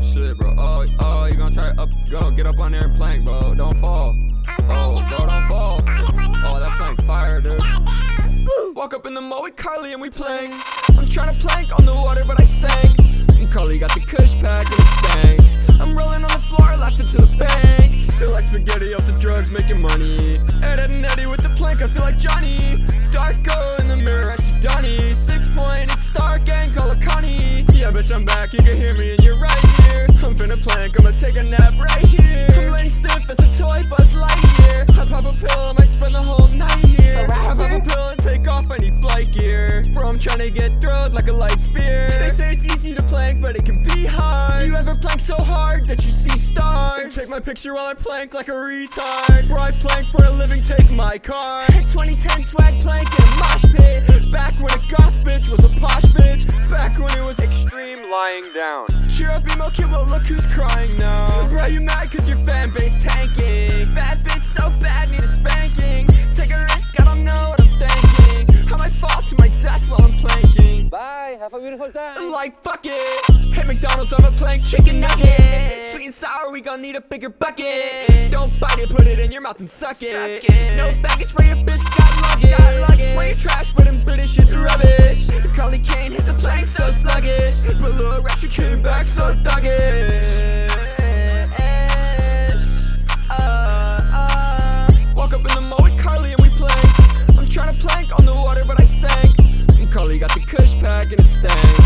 Oh shit, bro. Oh, oh, you gonna try up? Go, get up on there and plank, bro. Don't fall. Oh, bro, don't fall. Oh, that plank fire, dude. Walk up in the mall with Carly and we playing. I'm trying to plank on the water, but I sank. And Carly got the kush pack and it stank. I'm rolling on the floor, laughing to the bank. Feel like spaghetti off the drugs, making money. Ed, Edd n Eddy with the plank, I feel like Johnny. Darko bitch, I'm back, you can hear me and you're right here. I'm finna plank, I'ma take a nap right here. I'm laying stiff as a toy, Buzz Lightyear. I pop a pill, I might spend the whole night here. I pop a pill and take off any flight gear. Bro, I'm trying to get throwed like a light spear. They say it's easy to plank, but it can be hard. You ever plank so hard that you see stars? Take my picture while I plank like a retard. Bro, I plank for a living, take my car. 2010 swag plank in a mosh pit. Back lying down. Cheer up, emo kid, well look who's crying now. Bro, you mad cause your fan base tanking. Bad bitch so bad, need a spanking. Take a risk, I don't know what I'm thinking. I might fall to my death while I'm planking. Bye. Have a beautiful time. Like fuck it. Hey McDonald's, I'm a plank chicken nugget. Sweet and sour, we gon' need a bigger bucket. Don't bite it, put it in your mouth and suck it. No baggage for your bitch, got luggage. Got luggage. Boy, you trash, but in so thuggish. Walk up in the mall with Carly and we. I'm tryna plank on the water, but I sank. And Carly got the kush pack and it stank.